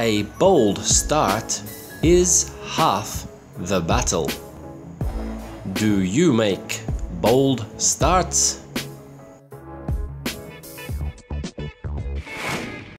A bold start is half the battle. Do you make bold starts?